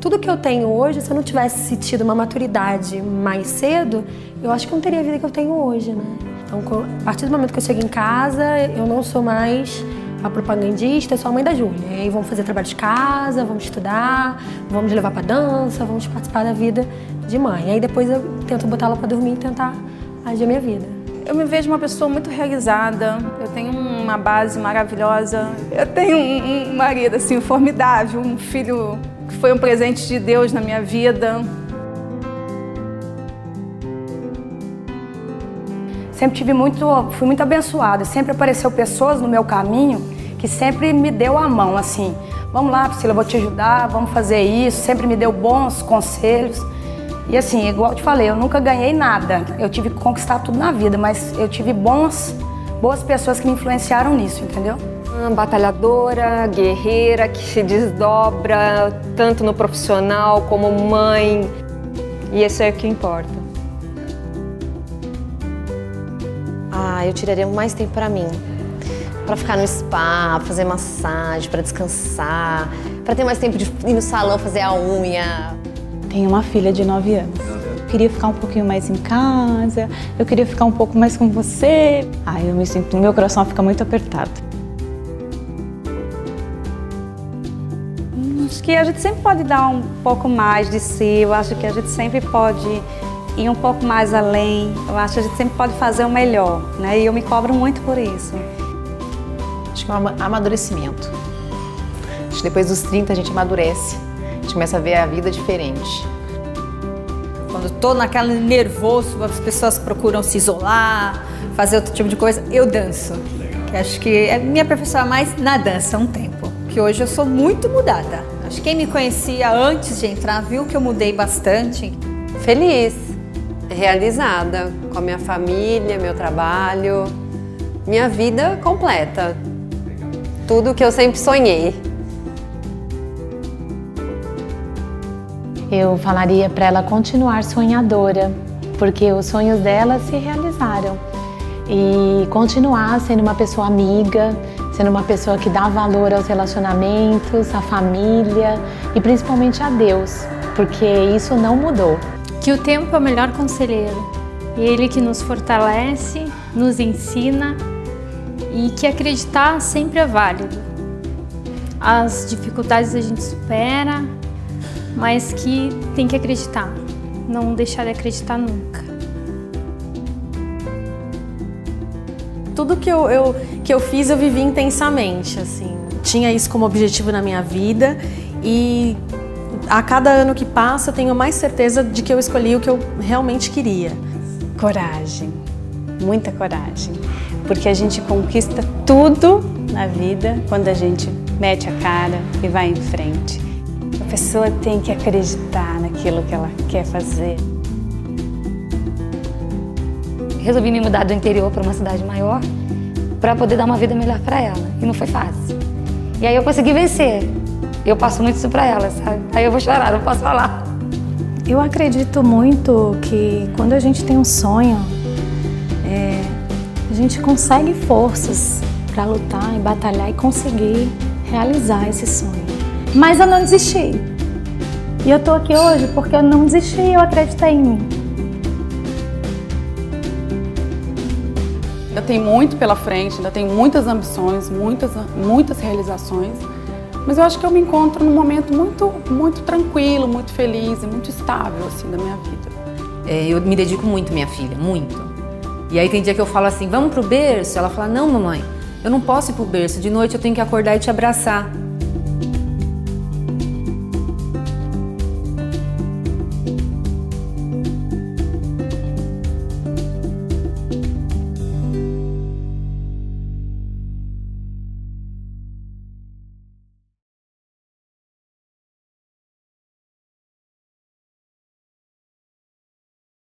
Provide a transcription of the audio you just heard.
tudo que eu tenho hoje, se eu não tivesse tido uma maturidade mais cedo, eu acho que não teria a vida que eu tenho hoje, né? Então, a partir do momento que eu chego em casa, eu não sou mais a propagandista, eu sou a mãe da Júlia. E aí vamos fazer trabalho de casa, vamos estudar, vamos levar para dança, vamos participar da vida de mãe. E aí depois eu tento botar ela para dormir e tentar agir a minha vida. Eu me vejo uma pessoa muito realizada, eu tenho uma base maravilhosa, eu tenho um, marido assim formidável, um filho foi um presente de Deus na minha vida. Sempre tive muito, fui muito abençoada, sempre apareceu pessoas no meu caminho que sempre me deu a mão, assim, vamos lá, Priscila, vou te ajudar, vamos fazer isso, sempre me deu bons conselhos. E assim, igual eu te falei, eu nunca ganhei nada. Eu tive que conquistar tudo na vida, mas eu tive bons, boas pessoas que me influenciaram nisso, entendeu? Uma batalhadora, guerreira, que se desdobra tanto no profissional como mãe. E isso é o que importa. Ah, eu tiraria mais tempo para mim. Para ficar no spa, fazer massagem, para descansar, para ter mais tempo de ir no salão fazer a unha. Tenho uma filha de 9 anos. Eu queria ficar um pouquinho mais em casa, eu queria ficar um pouco mais com você. Ah, eu me sinto, meu coração fica muito apertado. Que a gente sempre pode dar um pouco mais de si, eu acho que a gente sempre pode ir um pouco mais além, eu acho que a gente sempre pode fazer o melhor, né? E eu me cobro muito por isso. Acho que é um amadurecimento. Acho que depois dos 30 a gente amadurece gente começa a ver a vida diferente. Quando estou naquele nervoso, as pessoas procuram se isolar, fazer outro tipo de coisa, eu danço. Que acho que é minha professora mais na dança há um tempo. Que hoje eu sou muito mudada. Acho que quem me conhecia antes de entrar viu que eu mudei bastante. Feliz, realizada com a minha família, meu trabalho, minha vida completa. Tudo que eu sempre sonhei. eu falaria para ela continuar sonhadora, porque os sonhos dela se realizaram. E continuar sendo uma pessoa amiga, sendo uma pessoa que dá valor aos relacionamentos, à família e principalmente a Deus, porque isso não mudou. Que o tempo é o melhor conselheiro. Ele que nos fortalece, nos ensina e que acreditar sempre é válido. As dificuldades a gente supera, mas que tem que acreditar, não deixar de acreditar nunca. Tudo que eu, eu, que eu fiz eu vivi intensamente, assim. Tinha isso como objetivo na minha vida e a cada ano que passa eu tenho mais certeza de que eu escolhi o que eu realmente queria. Coragem, muita coragem, porque a gente conquista tudo na vida quando a gente mete a cara e vai em frente. A pessoa tem que acreditar naquilo que ela quer fazer. Resolvi me mudar do interior para uma cidade maior para poder dar uma vida melhor para ela. E não foi fácil. E aí eu consegui vencer. Eu passo muito isso para ela, sabe? Aí eu vou chorar, não posso falar. Eu acredito muito que quando a gente tem um sonho, é, a gente consegue forças para lutar e batalhar e conseguir realizar esse sonho. Mas eu não desisti. E eu tô aqui hoje porque eu não desisti, eu acreditei em mim. Ainda tem muito pela frente, ainda tem muitas ambições, muitas, muitas realizações. Mas eu acho que eu me encontro num momento muito, muito tranquilo, muito feliz e muito estável assim da minha vida. É, eu me dedico muito à minha filha, muito. E aí tem dia que eu falo assim, vamos pro berço? Ela fala, não mamãe, eu não posso ir pro berço, de noite eu tenho que acordar e te abraçar.